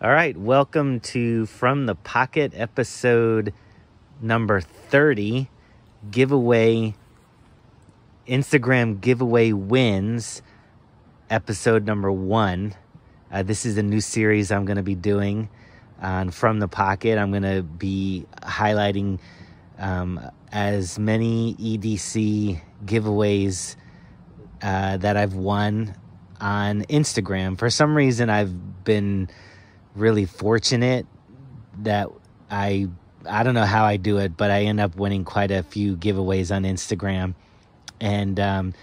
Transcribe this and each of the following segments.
All right, welcome to From the Pocket episode number 30 giveaway Instagram giveaway wins episode number 1. Uh, this is a new series I'm going to be doing on From the Pocket. I'm going to be highlighting um, as many EDC giveaways uh, that I've won on Instagram. For some reason, I've been really fortunate that I I don't know how I do it, but I end up winning quite a few giveaways on Instagram, and um,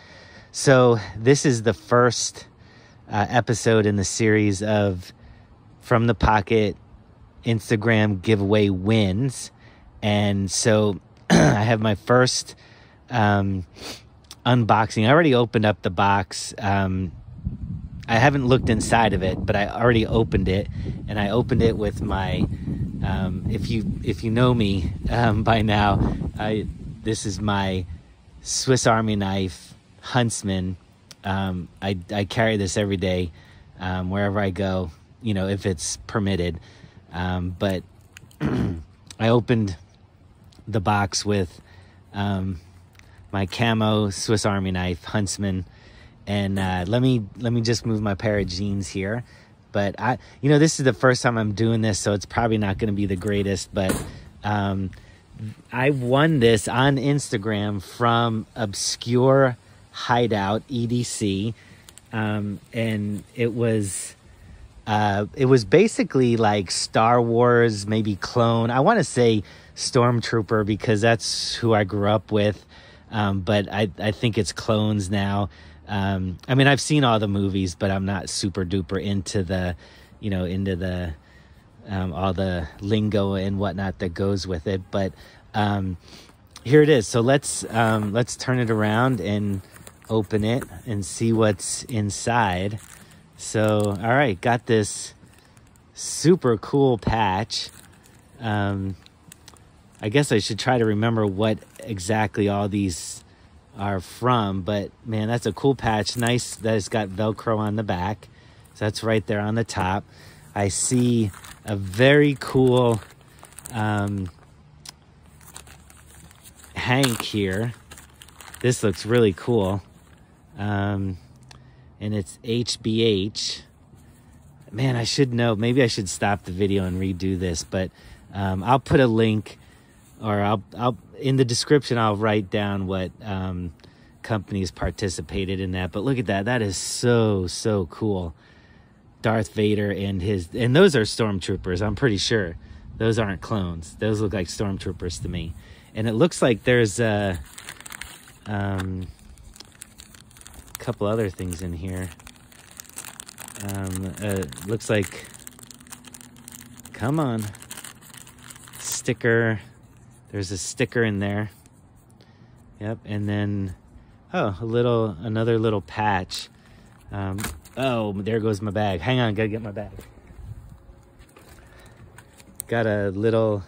so this is the first uh, episode in the series of from the pocket Instagram giveaway wins, and so I have my first um, unboxing. I already opened up the box. Um, I haven't looked inside of it, but I already opened it, and I opened it with my. Um, if you if you know me um, by now, I this is my Swiss Army knife Huntsman. Um, I I carry this every day um, wherever I go. You know if it's permitted, um, but I opened the box with um, my camo Swiss Army knife Huntsman and uh, let me let me just move my pair of jeans here. But i you know this is the first time i'm doing this so it's probably not going to be the greatest but um, i won this on instagram from obscure hideout edc um, and it was uh, it was basically like star wars maybe clone. I want to say stormtrooper because that's who i grew up with. Um, but I, I think it's clones now um, I mean, I've seen all the movies, but I'm not super duper into the, you know, into the um, all the lingo and whatnot that goes with it. But um, here it is. So let's um, let's turn it around and open it and see what's inside. So, all right, got this super cool patch. Um, I guess I should try to remember what exactly all these are from. But man, that's a cool patch. Nice that it's got Velcro on the back. So that's right there on the top. I see a very cool um, Hank here. This looks really cool. Um, and it's HBH. Man, I should know. Maybe I should stop the video and redo this, but um, I'll put a link or I'll I'll in the description I'll write down what um, companies participated in that. But look at that, that is so so cool. Darth Vader and his and those are stormtroopers. I'm pretty sure those aren't clones. Those look like stormtroopers to me. And it looks like there's a um, couple other things in here. Um, uh, looks like, come on, sticker there's a sticker in there. Yep, and then oh, a little another little patch. Um, oh, there goes my bag. Hang on, gotta get my bag. Got a little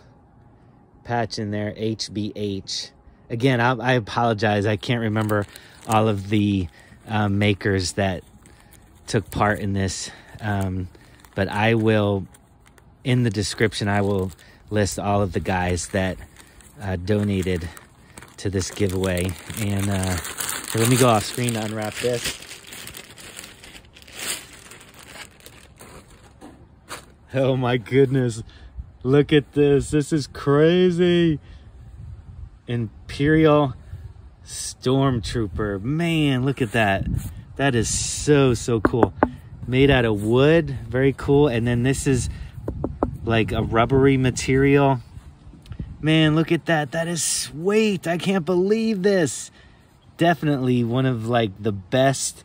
patch in there, HBH. Again, I, I apologize. I can't remember all of the um, makers that took part in this, um, but I will, in the description, I will list all of the guys that uh, donated to this giveaway. And uh, let me go off screen to unwrap this. Oh my goodness. Look at this. This is crazy. Imperial Stormtrooper. Man, look at that. That is so, so cool. Made out of wood. Very cool. And then this is like a rubbery material. Man, look at that. That is sweet. I can't believe this. Definitely one of like the best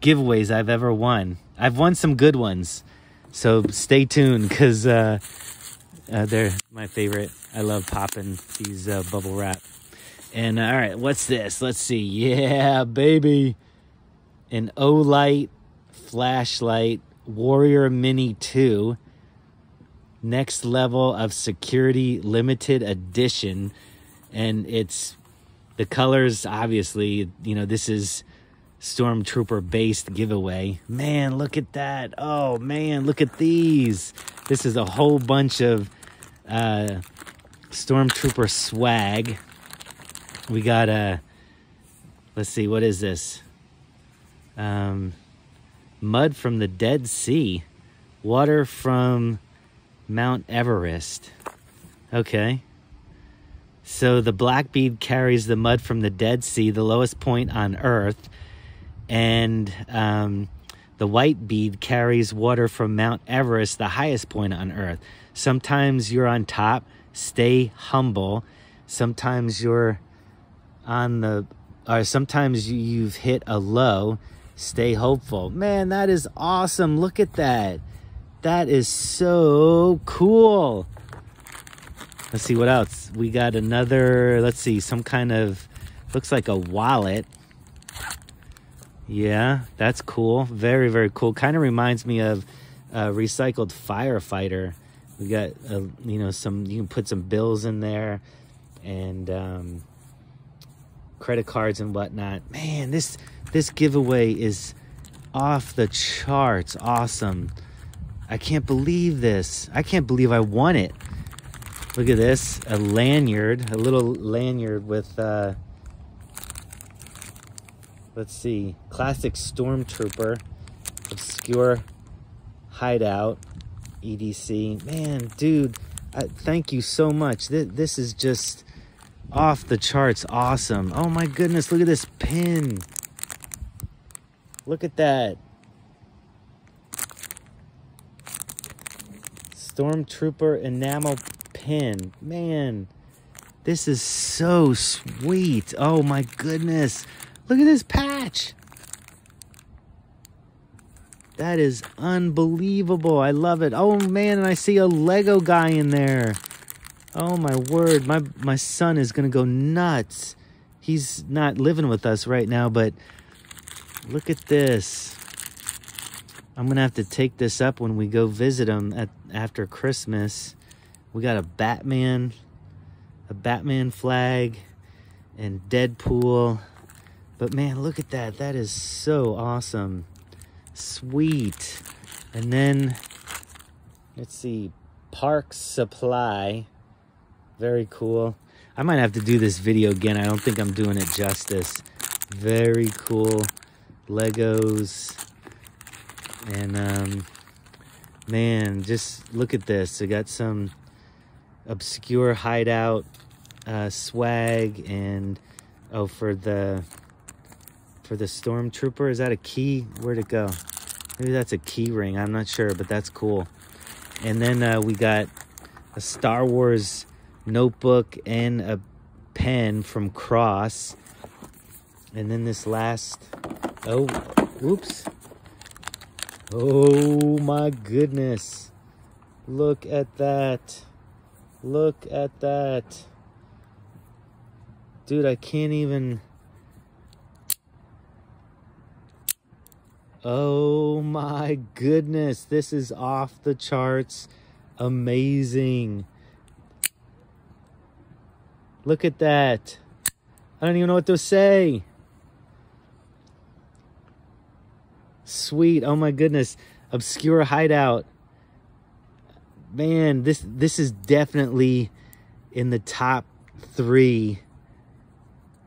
giveaways I've ever won. I've won some good ones. So stay tuned because uh, uh, they're my favorite. I love popping these uh, bubble wrap. And uh, all right, what's this? Let's see. Yeah, baby. An Olight flashlight Warrior Mini 2 next level of security limited edition and it's the colors obviously you know this is stormtrooper based giveaway. Man, look at that. Oh man, look at these. This is a whole bunch of uh stormtrooper swag. We got a let's see, what is this? Um mud from the Dead Sea. Water from Mount Everest. Okay. So the black bead carries the mud from the Dead Sea, the lowest point on Earth, and um, the white bead carries water from Mount Everest, the highest point on Earth. Sometimes you're on top, stay humble. Sometimes you're on the, or sometimes you've hit a low, stay hopeful. Man, that is awesome. Look at that. That is so cool. Let's see what else. We got another, let's see, some kind of, looks like a wallet. Yeah, that's cool. Very, very cool. Kind of reminds me of a recycled firefighter. We got, uh, you know, some, you can put some bills in there and um, credit cards and whatnot. Man, this, this giveaway is off the charts. Awesome. I can't believe this. I can't believe I won it. Look at this, a lanyard, a little lanyard with, uh, let's see, classic stormtrooper, obscure hideout, EDC. Man, dude, I, thank you so much. This, this is just off the charts awesome. Oh my goodness, look at this pin. Look at that. Stormtrooper enamel pin. Man, this is so sweet. Oh my goodness. Look at this patch. That is unbelievable. I love it. Oh man, and I see a Lego guy in there. Oh my word. My my son is going to go nuts. He's not living with us right now, but look at this. I'm to have to take this up when we go visit them at after Christmas. We got a Batman, a Batman flag, and Deadpool. But man, look at that. That is so awesome. Sweet. And then, let's see, Park Supply. Very cool. I might have to do this video again. I don't think I'm doing it justice. Very cool. Legos. And, um, man, just look at this. I got some obscure hideout uh, swag and oh for the for the stormtrooper? Is that a key? Where'd it go? Maybe that's a key ring. I'm not sure but that's cool. And then uh, we got a star wars notebook and a pen from cross. And then this last oh oops oh my goodness look at that Look at that. Dude, I can't even... Oh my goodness, this is off the charts. Amazing. Look at that. I don't even know what to say. Sweet. Oh my goodness. Obscure hideout man, this this is definitely in the top three.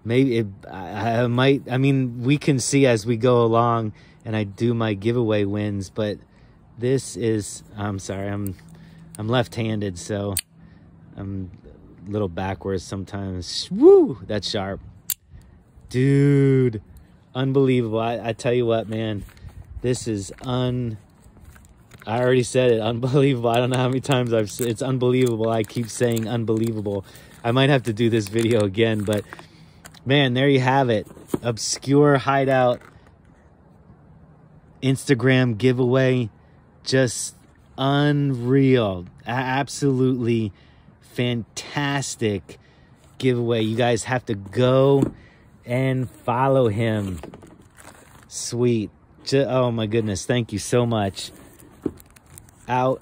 Maybe it, I, I might. I mean, we can see as we go along, and I do my giveaway wins. But this is. I'm sorry. I'm I'm left-handed, so I'm a little backwards sometimes. Woo! That's sharp, dude. Unbelievable. I, I tell you what, man. This is un I already said it. Unbelievable. I don't know how many times I've it's unbelievable. I keep saying unbelievable. I might have to do this video again, but man, there you have it. Obscure hideout Instagram giveaway. Just unreal. Absolutely fantastic giveaway. You guys have to go and follow him. Sweet. Oh my goodness. Thank you so much out,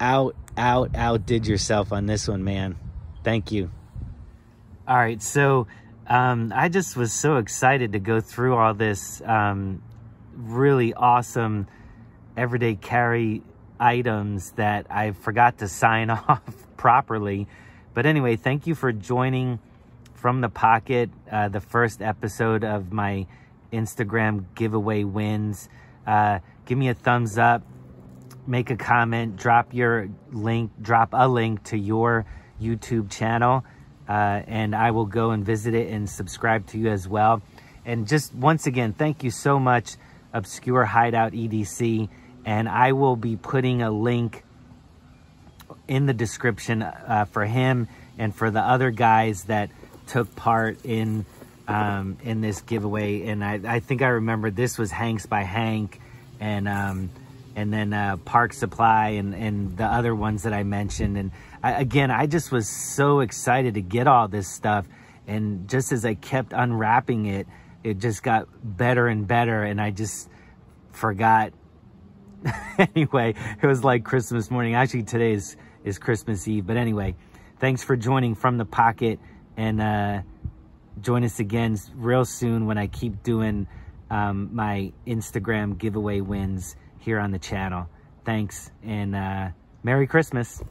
out, out, outdid yourself on this one, man. Thank you. All right, so um, I just was so excited to go through all this um, really awesome everyday carry items that I forgot to sign off properly. But anyway, thank you for joining from the pocket, uh, the first episode of my Instagram giveaway wins. Uh, give me a thumbs up, make a comment, drop your link, drop a link to your YouTube channel, uh, and I will go and visit it and subscribe to you as well. And just once again, thank you so much, Obscure Hideout EDC. And I will be putting a link in the description uh, for him and for the other guys that took part in um, in this giveaway. And I, I think I remember this was Hanks by Hank and um, and then uh, Park Supply and, and the other ones that I mentioned. And I, again, I just was so excited to get all this stuff. And just as I kept unwrapping it, it just got better and better. And I just forgot. anyway, it was like Christmas morning. Actually, today is, is Christmas Eve. But anyway, thanks for joining from the pocket and uh, join us again real soon when I keep doing um, my Instagram giveaway wins here on the channel. Thanks and uh, Merry Christmas.